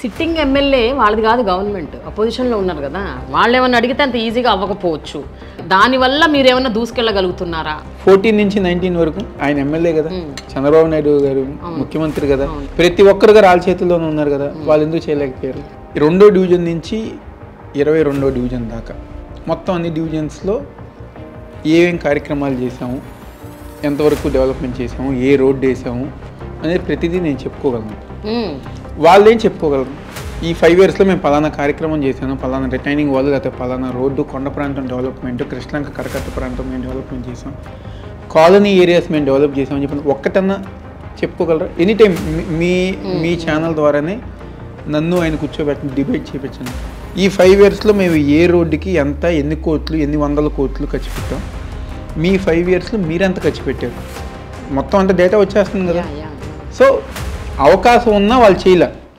Sitting MLA వాళ్ళది కాదు government అపోజిషన్లో ఉన్నారు కదా. వాళ్ళు ఏమన్నా అడిగితే అంత ఈజీగా అవ్వకపోవచ్చు. దానివల్ల మీరు ఏమన్నా దూసుకెళ్ళగలుగుతున్నారా? ఫోర్టీన్ నుంచి నైన్టీన్ వరకు ఆయన ఎమ్మెల్యే కదా. చంద్రబాబు నాయుడు గారు ముఖ్యమంత్రి కదా. ప్రతి ఒక్కరు గారు వాళ్ళ చేతుల్లోనే ఉన్నారు కదా. వాళ్ళు ఎందుకు చేయలేకపోయారు? రెండో డివిజన్ నుంచి ఇరవై రెండో డివిజన్ దాకా. మొత్తం అన్ని డివిజన్స్లో ఏమేం కార్యక్రమాలు చేసాము ఎంతవరకు డెవలప్మెంట్ చేసాము ఏ రోడ్డు వేసాము? అనేది ప్రతిదీ నేను చెప్పుకోగలను. వాళ్ళేం చెప్పుకోగలరు? ఈ ఫైవ్ ఇయర్స్లో మేము పలానా కార్యక్రమం చేశాను. పలానా రిటైనింగ్ వాళ్ళు లేకపోతే పలానా రోడ్డు కొండ ప్రాంతం డెవలప్మెంట్ కృష్ణంక కరకట్ట ప్రాంతం మేము డెవలప్మెంట్ చేసాం కాలనీ ఏరియాస్ మేము డెవలప్ చేసామని చెప్పి ఒక్కటన్నా చెప్పుకోగలరా? ఎనీ టైం మీ మీ ఛానల్ ద్వారానే నన్ను ఆయన కూర్చోబెట్టి డిబేట్ చేయించాను ఈ ఫైవ్ ఇయర్స్లో మేము ఏ రోడ్డుకి ఎంత ఎన్ని కోట్లు ఎన్ని వందల కోట్లు ఖర్చు పెట్టాం? మీ ఫైవ్ ఇయర్స్లో మీరెంత ఖర్చు పెట్టారు? మొత్తం అంత డేటా వచ్చేస్తుంది కదా. సో అవకాశం ఉన్నా వాళ్ళు చేయలే